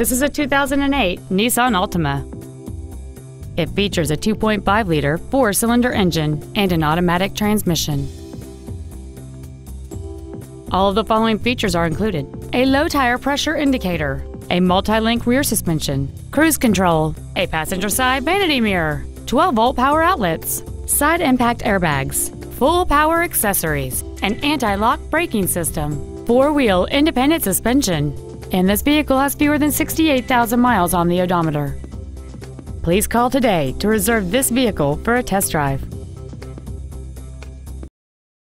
This is a 2008 Nissan Altima. It features a 2.5-liter four-cylinder engine and an automatic transmission. All of the following features are included. A low tire pressure indicator, a multi-link rear suspension, cruise control, a passenger side vanity mirror, 12-volt power outlets, side impact airbags, full power accessories, an anti-lock braking system, four-wheel independent suspension, and this vehicle has fewer than 68,000 miles on the odometer. Please call today to reserve this vehicle for a test drive.